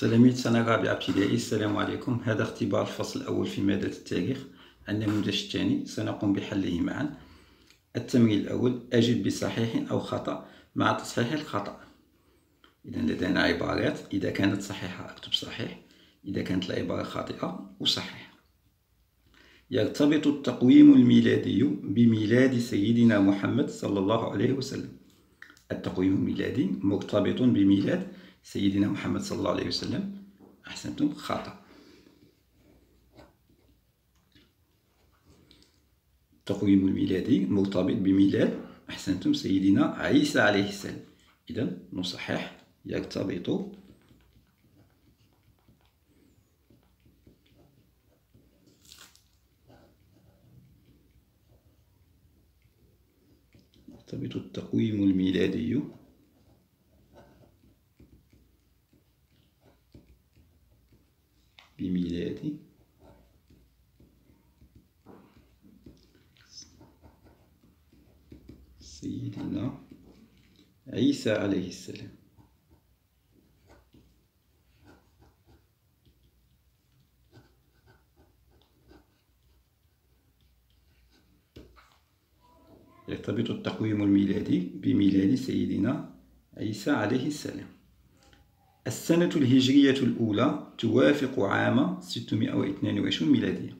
تلاميذ سنة رابعة ابتدائي السلام عليكم. هذا اختبار الفصل الأول في مادة التاريخ. النموذج الثاني سنقوم بحله معا. التمرين الأول أجد بصحيح أو خطأ مع تصحيح الخطأ. إذا لدينا عبارات إذا كانت صحيحة أكتب صحيح. إذا كانت العبارة خاطئة أصحح يرتبط التقويم الميلادي بميلاد سيدنا محمد صلى الله عليه وسلم. التقويم الميلادي مرتبط بميلاد سيدنا محمد صلى الله عليه وسلم. أحسنتم؟ خطأ التقويم الميلادي مرتبط بميلاد. أحسنتم؟ سيدنا عيسى عليه السلام. إذا نصحح يرتبط. يرتبط التقويم الميلادي بميلاد سيدنا عيسى عليه السلام. يرتبط التقويم الميلادي بميلاد سيدنا عيسى عليه السلام. السنة الهجرية الأولى توافق عام 622 ميلادية.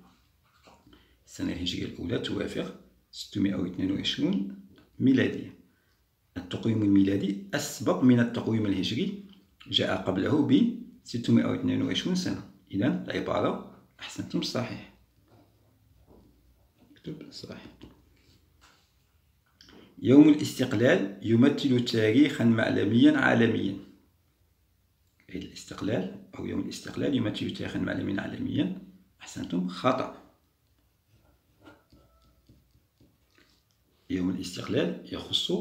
السنة الهجرية الأولى توافق 622 ميلادية. التقويم الميلادي أسبق من التقويم الهجري جاء قبله ب 622 سنة. إذا العبارة أحسنتم صحيح. اكتب صحيح. يوم الاستقلال يمثل تاريخا معلميا عالميا. عيد الاستقلال؟ أو يوم الاستقلال يمثل تاريخا معلميا عالميا. أحسنتم؟ خطأ. يوم الاستقلال يخص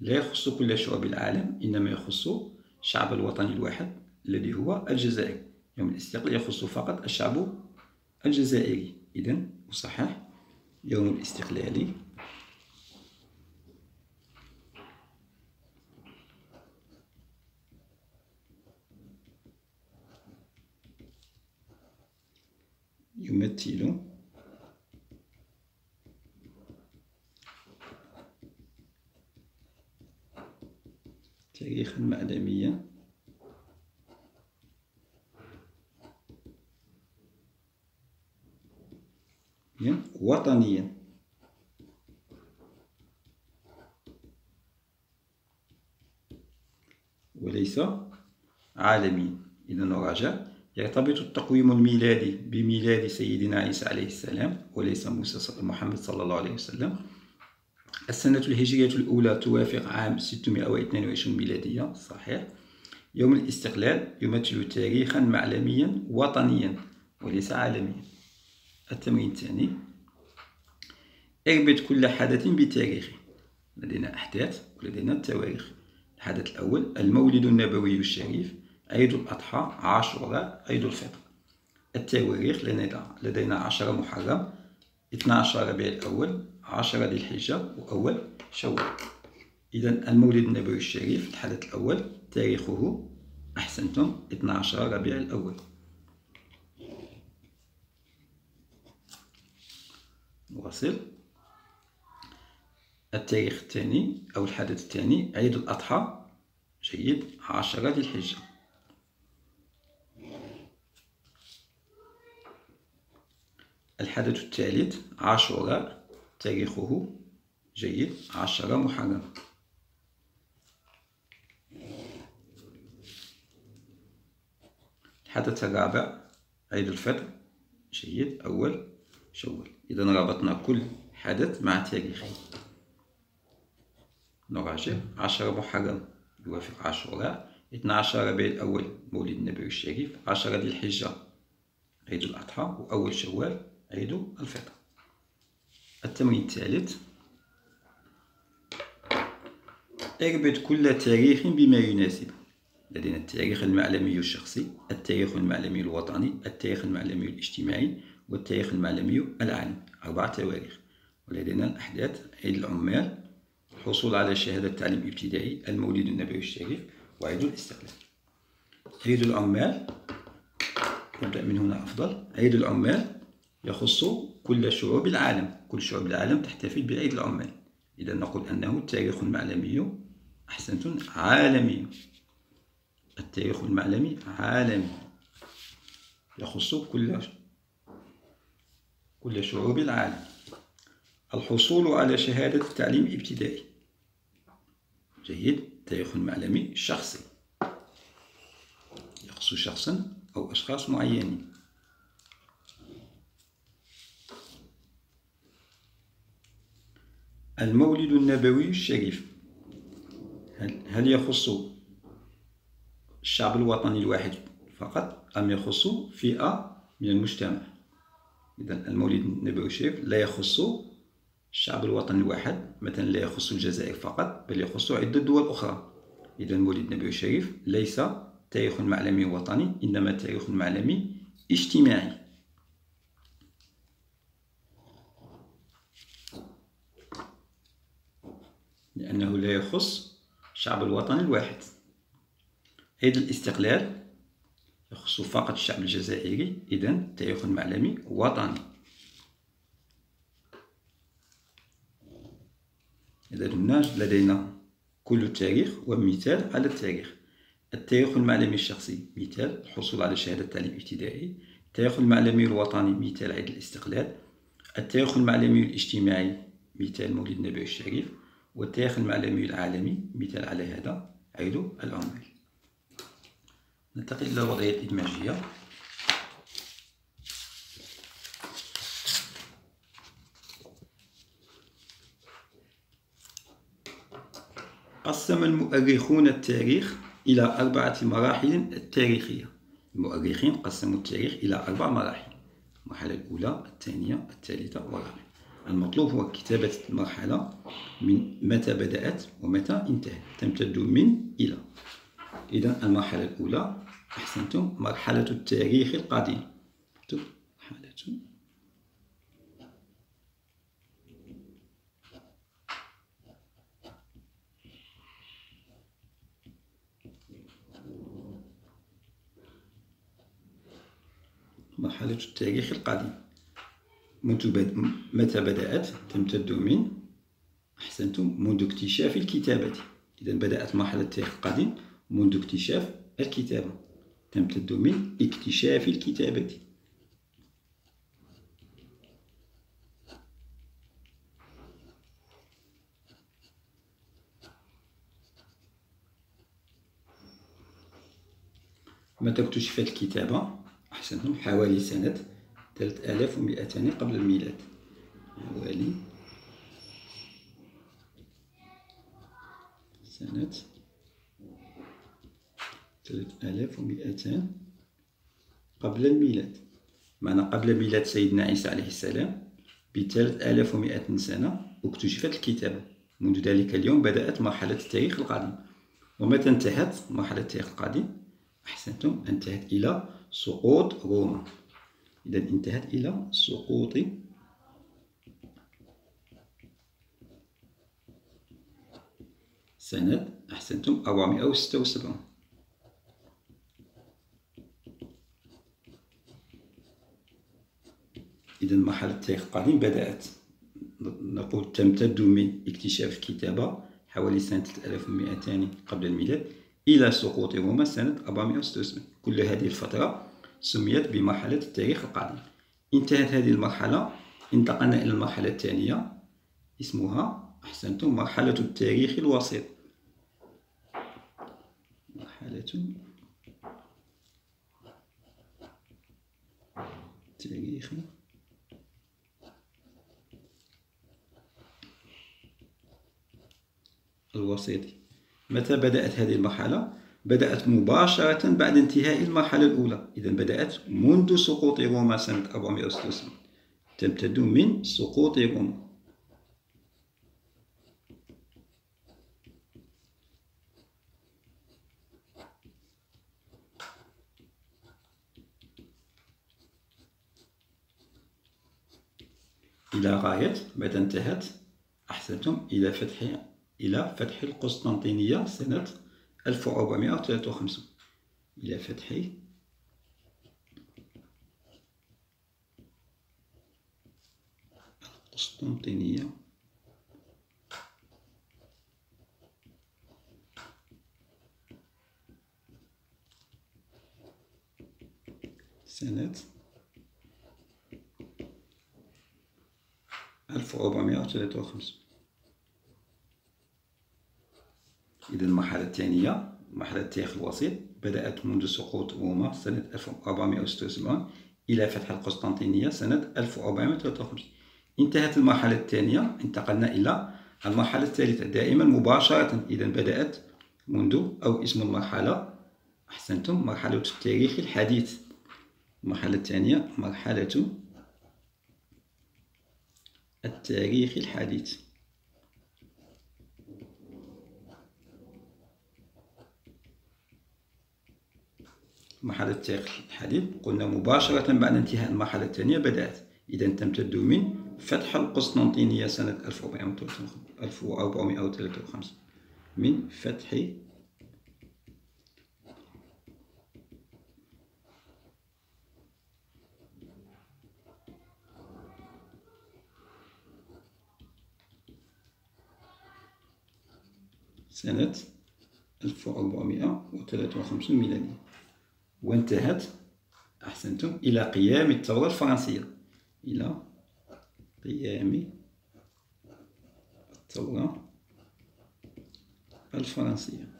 لا يخص كل شعوب العالم إنما يخص الشعب الوطني الواحد الذي هو الجزائر يوم الاستقلال يخص فقط الشعب الجزائري. إذا أصحح يوم الاستقلال يمثل تاريخا معلميا وطنيا وليس عالميا إذا نراجع يرتبط التقويم الميلادي بميلاد سيدنا عيسى عليه السلام وليس موسى محمد صلى الله عليه وسلم. السنة الهجرية الأولى توافق عام 622 ميلادية صحيح. يوم الاستقلال يمثل تاريخا معلميا وطنيا وليس عالميا. التمرين الثاني اربط كل حدث بتاريخه. لدينا أحداث ولدينا التواريخ. الحدث الأول المولد النبوي الشريف عيد الأضحى عاشوراء عيد الفطر. التواريخ لدينا عشرة محرم 12 ربيع الأول 10 ذي الحجة وأول شوال. إذا المولد النبوي الشريف الحدث الأول تاريخه أحسنتم 12 ربيع الأول. نواصل التاريخ الثاني أو الحدث الثاني عيد الأضحى جيد 10 ذي الحجة. الحدث الثالث عاشوراء تاريخه. جيد. عشرة محرم. الحدث الرابع عيد الفطر. جيد. أول شوال. إذا ربطنا كل حدث مع تاريخه. نراجع. عشرة محرم. يوافق عاشوراء 12 ربيع الأول مولد النبي الشريف. عشرة ذي الحجة. عيد الأضحى. وأول شوال عيد الفطر التمرين الثالث. اربط كل تاريخ بما يناسب. لدينا التاريخ المعلمي الشخصي التاريخ المعلمي الوطني التاريخ المعلمي الاجتماعي والتاريخ المعلمي العالمي أربعة تواريخ. ولدينا الأحداث عيد العمال الحصول على شهادة تعليم ابتدائي المولد النبوي الشريف وعيد الاستقلال. عيد العمال. نبدأ من هنا أفضل. عيد العمال. يخص كل شعوب العالم. كل شعوب العالم تحتفل بعيد العمال. إذا نقول أنه تاريخ معلمي أحسنتم عالمي التاريخ المعلمي عالمي. يخص كل كل شعوب العالم. الحصول على شهادة تعليم ابتدائي جيد. التاريخ المعلمي الشخصي يخص شخصا أو أشخاص معينين. المولد النبوي الشريف. هل, يخص الشعب الوطني الواحد فقط أم يخص فئة من المجتمع؟ إذا المولد النبوي الشريف لا يخص الشعب الوطني الواحد مثلا لا يخص الجزائر فقط بل يخص عدة دول أخرى. إذا المولد النبوي الشريف ليس تاريخ معلمي وطني إنما تاريخ معلمي اجتماعي. لأنه لا يخص الشعب الوطني الواحد. عيد الاستقلال يخص فقط الشعب الجزائري إذا تاريخ معلمي وطني. إذا لدينا كل التاريخ ومثال على التاريخ. التاريخ المعلمي الشخصي مثال الحصول على شهادة تعليم ابتدائي. التاريخ المعلمي الوطني مثال عيد الاستقلال. التاريخ المعلمي الاجتماعي مثال مولد النبي الشريف والتاريخ المعلمي العالمي مثال على هذا عيد العمال ننتقل إلى الوضعية الإدماجية. قسم المؤرخون التاريخ إلى أربعة مراحل التاريخية المؤرخين قسموا التاريخ إلى أربع مراحل المرحلة الأولى الثانية الثالثة والرابعة. المطلوب هو كتابة المرحلة من متى بدأت ومتى انتهت. تمتد من إلى. إذا المرحلة الأولى أحسنتم مرحلة التاريخ القديم. مرحلة التاريخ القديم. منذ بد... متى بدأت تمتد من أحسنتم منذ اكتشاف الكتابة. إذا بدأت مرحلة التاريخ القديم منذ اكتشاف الكتابة. تمتد من اكتشاف الكتابة. متى اكتشفت الكتابة؟ أحسنتم حوالي سنة. ثلاث آلاف ومئتان قبل الميلاد. حوالي سنة ثلاث آلاف ومئتان قبل الميلاد. معنى قبل ميلاد سيدنا عيسى عليه السلام آلاف ومئة سنة اكتشفت الكتابة منذ ذلك اليوم بدأت مرحلة التاريخ القديم. ومتى انتهت مرحلة التاريخ القديم؟ أحسنتم انتهت إلى سقوط روما. إذا انتهت إلى سقوط سنة أحسنتم أربعمائة وستة وسبعون. إذا مرحلة التاريخ القديم بدأت. نقول تمتد من اكتشاف الكتابة حوالي سنة 3200 قبل الميلاد إلى سقوط روما سنة 476 كل هذه الفترة سميت بمرحلة التاريخ القديم انتهت هذه المرحلة انتقلنا إلى المرحلة الثانية اسمها أحسنتم مرحلة التاريخ الوسيط. مرحلة التاريخ. الوسيطي متى بدأت هذه المرحلة؟ بدأت مباشرة بعد انتهاء المرحلة الأولى. إذا بدأت منذ سقوط روما سنة 466 تمتد من سقوط روما. إلى غاية متى انتهت أحسنتم إلى فتح إلى فتح القسطنطينية سنة 1453 إلى فتحي. القسطنطينية. سنة 1453 المرحلة الثانية مرحلة التاريخ الوسيط بدأت منذ سقوط روما سنة 1476 إلى فتح القسطنطينية سنة 1453 انتهت المرحلة الثانية انتقلنا إلى المرحلة الثالثة. دائما مباشرة إذا بدأت منذ أو اسم المرحلة. أحسنتم مرحلة التاريخ الحديث. المرحلة الثانية مرحلة التاريخ الحديث. مرحلة التاريخ الحديث. قلنا مباشرة بعد انتهاء المرحلة الثانية بدأت. إذا تمتد من فتح القسطنطينية سنة 1453 من فتح سنة 1453 ميلادية. وانتهت أحسنتم إلى قيام الثورة الفرنسية. إلى قيام الثورة الفرنسية.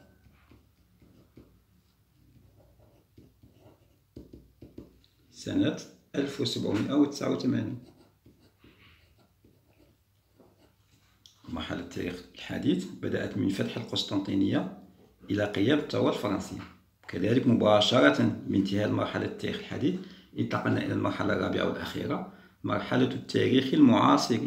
سنة 1789 مرحلة التاريخ الحديث بدأت من فتح القسطنطينية إلى قيام الثورة الفرنسية. كذلك مباشرة بانتهاء مرحلة التاريخ الحديث انتقلنا إلى المرحلة الرابعة والأخيرة مرحلة التاريخ المعاصر.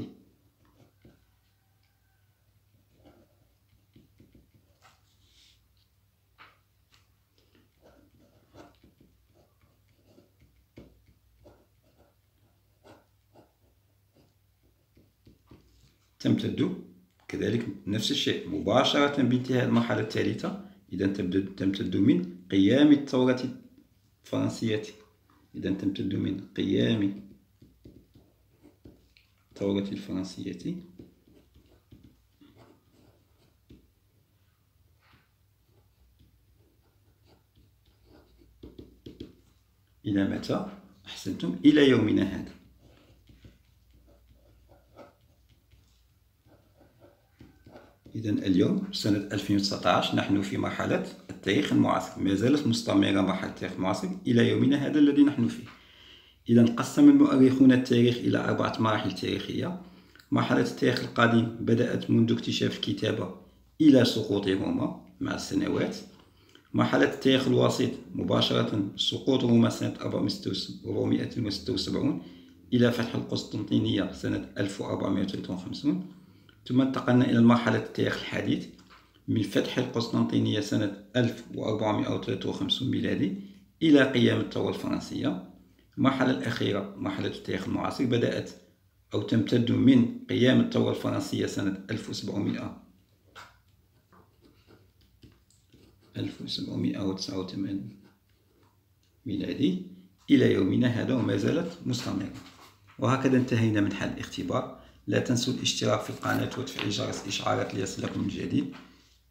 تمتد كذلك نفس الشيء مباشرة بانتهاء المرحلة الثالثة إذا تمتد من قيام الثورة الفرنسية. إذا تمتد من قيام الثورة الفرنسية. إلى متى؟ أحسنتم؟ إلى يومنا هذا. إذا اليوم سنة 2019 نحن في مرحلة التاريخ المعاصر. ما زالت مستمرة مرحلة التاريخ المعاصر إلى يومنا هذا الذي نحن فيه. إذا قسم المؤرخون التاريخ إلى أربعة مراحل تاريخية. مرحلة التاريخ القديم بدأت منذ اكتشاف الكتابة إلى سقوط روما مع السنوات. مرحلة التاريخ الوسيط مباشرة سقوط روما سنة 476 إلى فتح القسطنطينية سنة 1453 ثم انتقلنا إلى مرحلة التاريخ الحديث. من فتح القسطنطينية سنة 1453 ميلادي إلى قيام الثورة الفرنسية. المرحلة الأخيرة مرحلة التاريخ المعاصر بدأت أو تمتد من قيام الثورة الفرنسية سنة 1700 1789 ميلادي إلى يومنا هذا وما زالت مستمرة. وهكذا انتهينا من حل الاختبار. لا تنسوا الاشتراك في القناة وتفعيل جرس الإشعارات ليصلكم الجديد.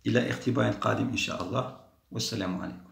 إلى اختبار قادم إن شاء الله. والسلام عليكم.